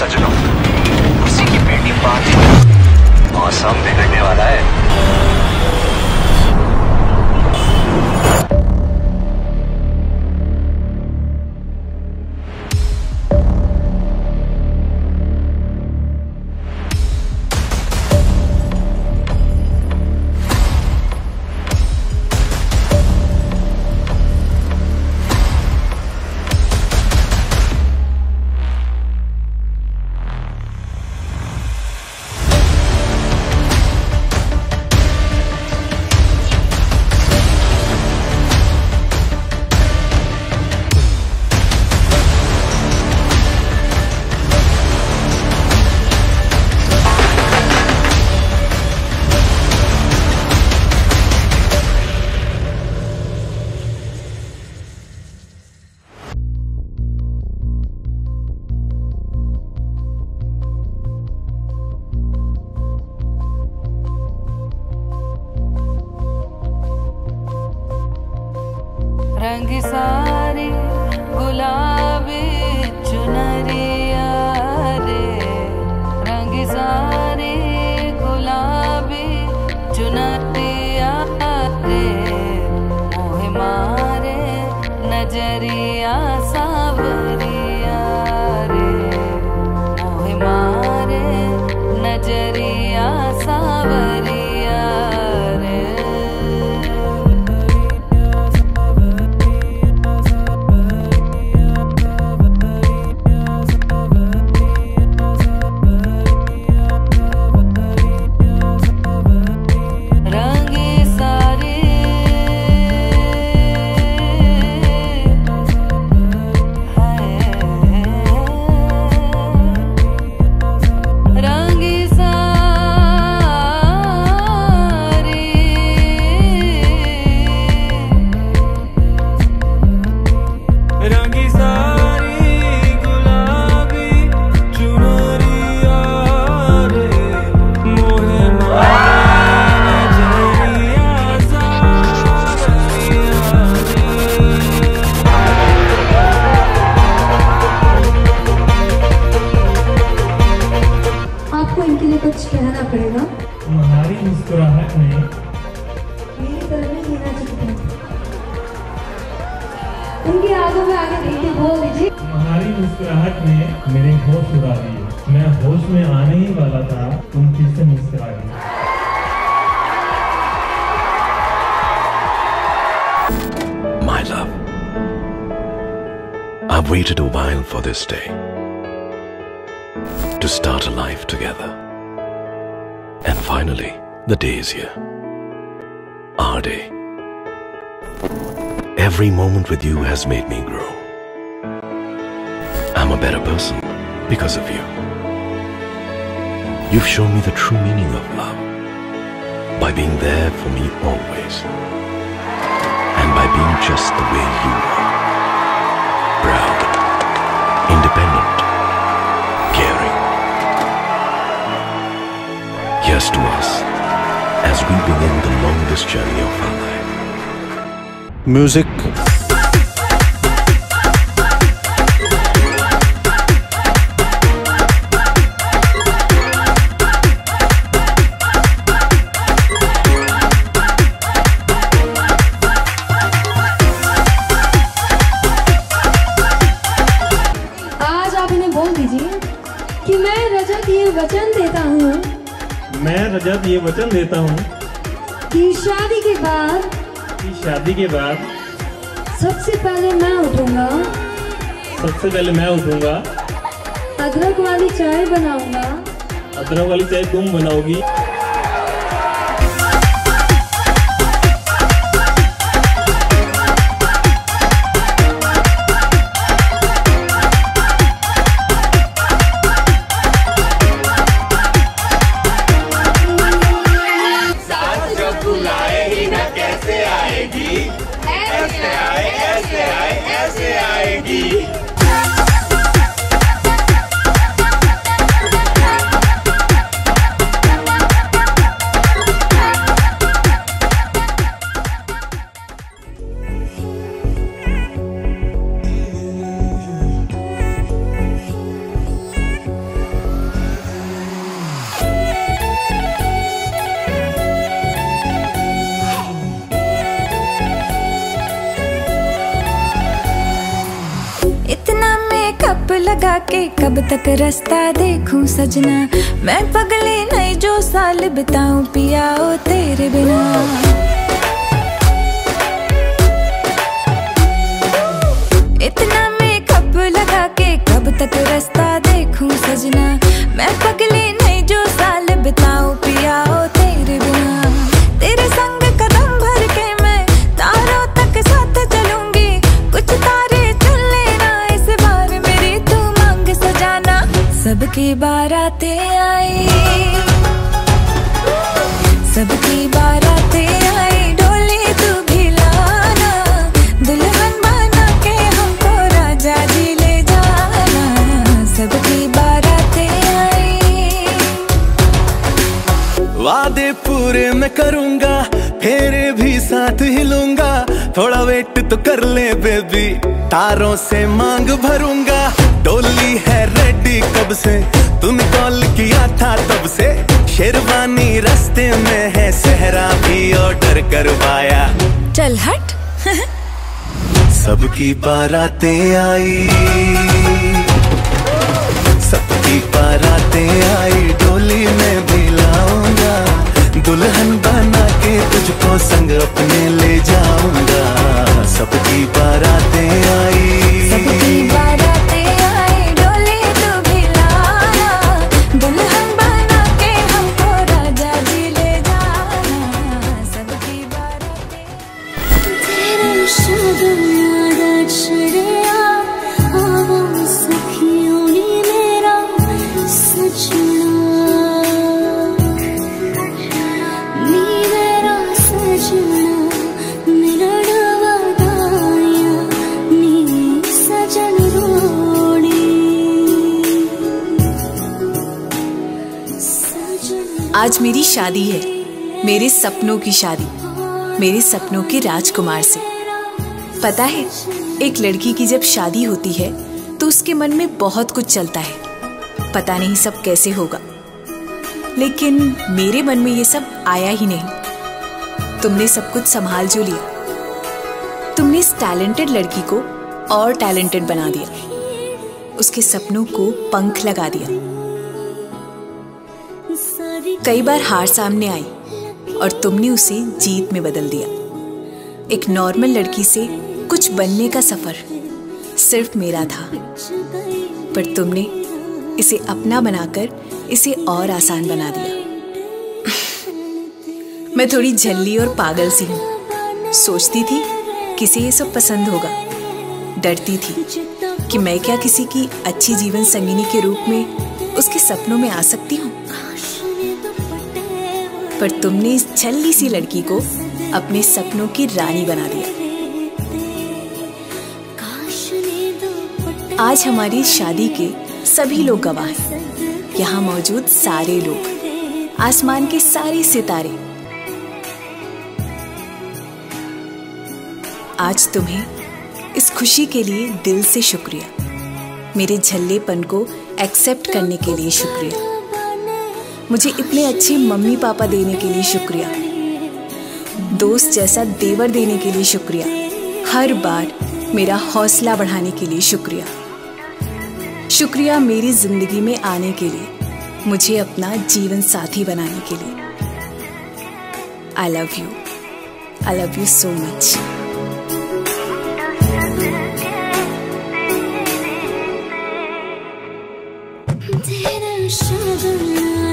सजनों उसी की बेटी पार्टी। मौसम बिगड़ने वाला है। desire मुस्कुराहट में मेरी उनकी में आगे देख के बोल दीजिए। तुम्हारी मुस्कुराहट ने मेरे होश उड़ा दिए। मैं होश में आने ही वाला था तुम फिर से मुस्कुरा दी My love, I've waited a while for this day to start a life together. And finally, the day is here. Our day. Every moment with you has made me grow. I'm a better person because of you. You've shown me the true meaning of love by being there for me always and by being just the way you are. Proud, independent, caring. Here's to us as we begin the longest journey of our life. Music. रजत ये वचन देता हूँ। कि शादी के बाद कि शादी के बाद सबसे पहले मैं उठूँगा सबसे पहले मैं उठूँगा। अदरक वाली चाय बनाऊँगा। अदरक वाली चाय तुम बनाओगी। कप लगा के कब तक रास्ता देखूँ सजना? मैं पगले नहीं जो साल बिताऊं पियाओ तेरे बिना। इतना मेकअप लगा के कब तक रास्ता देखूँ सजना? मैं पगली बेबी तारों से मांग भरूँगा। डोली है रेडी कब से? तूने कॉल किया था तब से? शेरवानी रास्ते में है सहरा भी ऑर्डर करवाया। चल हट। सबकी बारातें आई। आज मेरी शादी है। मेरे सपनों की शादी। मेरे सपनों के राजकुमार से। पता है, एक लड़की की जब शादी होती है तो उसके मन में बहुत कुछ चलता है। पता नहीं सब कैसे होगा। लेकिन मेरे मन में ये सब आया ही नहीं। तुमने सब कुछ संभाल जो लिया। तुमने इस टैलेंटेड लड़की को और टैलेंटेड बना दिया। उसके सपनों को पंख लगा दिया। कई बार हार सामने आई और तुमने उसे जीत में बदल दिया। एक नॉर्मल लड़की से कुछ बनने का सफ़र सिर्फ़ मेरा था, पर तुमने इसे अपना बनाकर इसे और आसान बना दिया। मैं थोड़ी झल्ली और पागल सी हूँ। सोचती थी किसे ये सब पसंद होगा। डरती थी कि मैं क्या किसी की अच्छी जीवन संगिनी के रूप में उसके सपनों में आ सकती हूँ। पर तुमने इस छल्ली सी लड़की को अपने सपनों की रानी बना दिया। आज हमारी शादी के सभी लोग गवाह हैं। यहाँ मौजूद सारे लोग। आसमान के सारे सितारे। आज तुम्हें इस खुशी के लिए दिल से शुक्रिया। मेरे झल्लेपन को एक्सेप्ट करने के लिए शुक्रिया। मुझे इतने अच्छे मम्मी पापा देने के लिए शुक्रिया। दोस्त जैसा देवर देने के लिए शुक्रिया। हर बार मेरा हौसला बढ़ाने के लिए शुक्रिया। शुक्रिया मेरी ज़िंदगी में आने के लिए, मुझे अपना जीवन साथी बनाने के लिए। I love you I love you so much छड़िया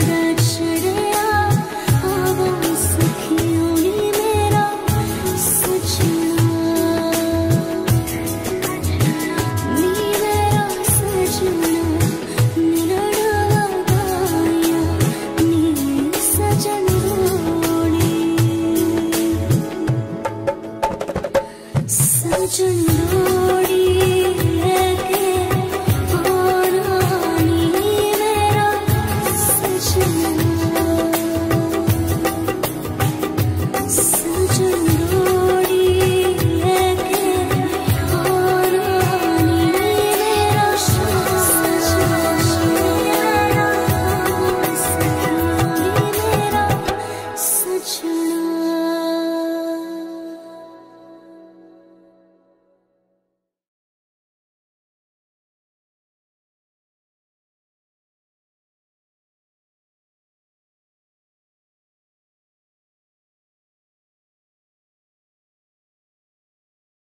to you.